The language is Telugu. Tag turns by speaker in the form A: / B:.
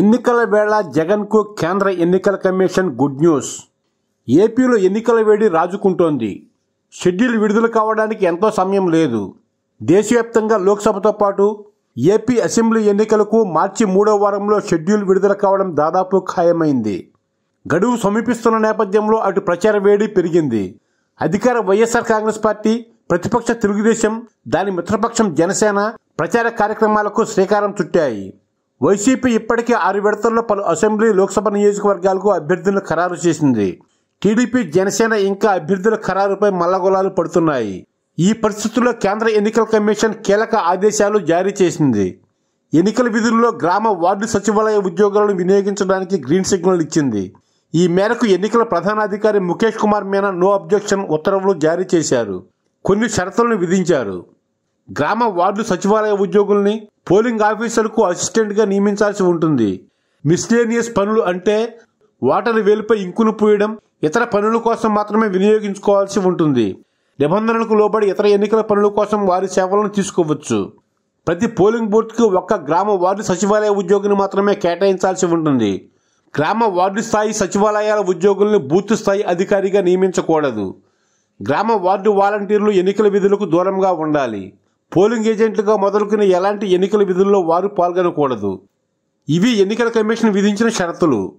A: ఎన్నికల వేళ జగన్కు కేంద్ర ఎన్నికల కమిషన్ గుడ్ న్యూస్. ఏపీలో ఎన్నికల వేడి రాజుకుంటోంది. షెడ్యూల్ విడుదల కావడానికి ఎంతో సమయం లేదు. దేశవ్యాప్తంగా లోక్సభతో పాటు ఏపీ అసెంబ్లీ ఎన్నికలకు మార్చి మూడో వారంలో షెడ్యూల్ విడుదల కావడం దాదాపు ఖాయమైంది. గడువు సమీపిస్తున్న నేపథ్యంలో అటు ప్రచార వేడి పెరిగింది. అధికార వైఎస్ఆర్ కాంగ్రెస్ పార్టీ ప్రతిపక్ష తెలుగుదేశం దాని మిత్రపక్షం జనసేన ప్రచార కార్యక్రమాలకు శ్రీకారం చుట్టాయి. వైసీపీ ఇప్పటికే ఆరు విడతల్లో పలు అసెంబ్లీ లోక్సభ నియోజకవర్గాలకు అభ్యర్థులను ఖరారు చేసింది. టీడీపీ జనసేన ఇంకా అభ్యర్థుల ఖరారుపై మల్లగొలాలు పడుతున్నాయి. ఈ పరిస్థితుల్లో కేంద్ర ఎన్నికల కమిషన్ కీలక ఆదేశాలు జారీ చేసింది. ఎన్నికల విధుల్లో గ్రామ వార్డు సచివాలయ ఉద్యోగాలను వినియోగించడానికి గ్రీన్ సిగ్నల్ ఇచ్చింది. ఈ మేరకు ఎన్నికల ప్రధానాధికారి ముఖేష్ కుమార్ మీనా నో అబ్జెక్షన్ ఉత్తర్వులు జారీ చేశారు. కొన్ని షరతులను విధించారు. గ్రామ వార్డు సచివాలయ ఉద్యోగుల్ని పోలింగ్ ఆఫీసర్కు అసిస్టెంట్గా నియమించాల్సి ఉంటుంది. మిస్లేనియస్ పనులు అంటే వాటర్ వేలుపై ఇంకును పూయడం ఇతర పనుల కోసం మాత్రమే వినియోగించుకోవాల్సి ఉంటుంది. నిబంధనలకు లోబడి ఇతర ఎన్నికల పనుల కోసం వారి సేవలను తీసుకోవచ్చు. ప్రతి పోలింగ్ బూత్కు ఒక్క గ్రామ వార్డు సచివాలయ ఉద్యోగిని మాత్రమే కేటాయించాల్సి ఉంటుంది. గ్రామ వార్డు స్థాయి సచివాలయాల ఉద్యోగుల్ని బూత్ స్థాయి అధికారిగా నియమించకూడదు. గ్రామ వార్డు వాలంటీర్లు ఎన్నికల విధులకు దూరంగా ఉండాలి. పోలింగ్ ఏజెంట్లుగా మొదలుకునే ఎలాంటి ఎన్నికల విధుల్లో వారు పాల్గొనకూడదు. ఇవి ఎన్నికల కమిషన్ విధించిన షరతులు.